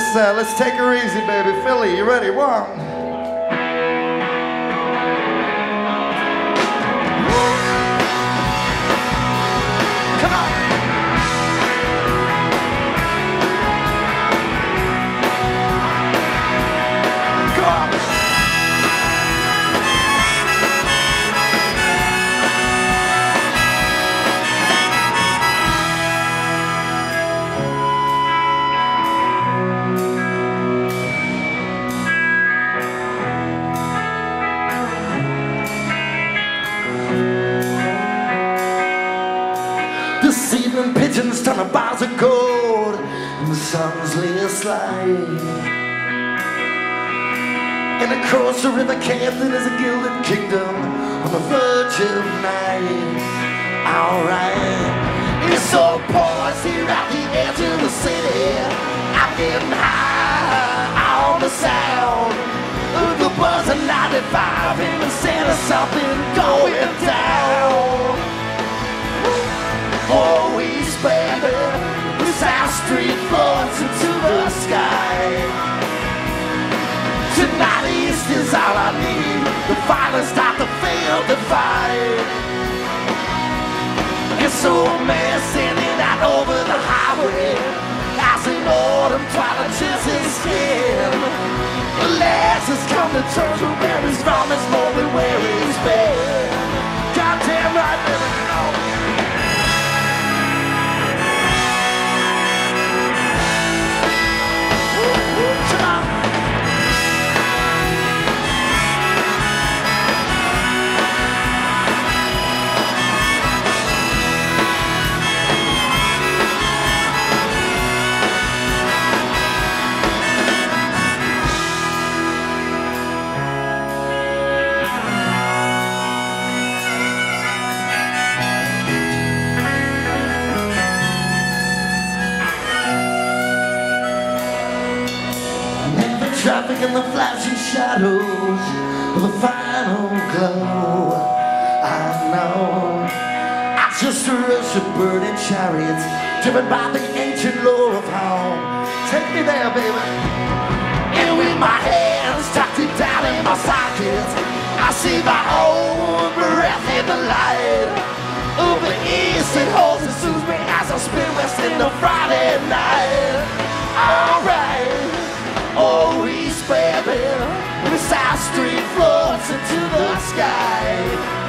Set. Let's take her easy, baby. Philly, you ready? One. Turn to bars of gold And the sun's laying slide. And across the river Camden is a gilded kingdom On the verge of night. Alright It's so poised here at the edge of the city. I'm getting high on the sound Of the buzz of 95 And the scent of something going down. Our street floats into the sky. Tonight is is all I need. The violence start to feel the fight It's so man standing out over the highway traffic and the flashing shadows of the final glow. I know I just of burning chariots driven by the ancient lore of home. Take me there, baby. And with my hands tucked it down in my sockets, I see my own breath in the light the east that holds and soothes me as I spin west in the Friday night. Alright. Into the sky.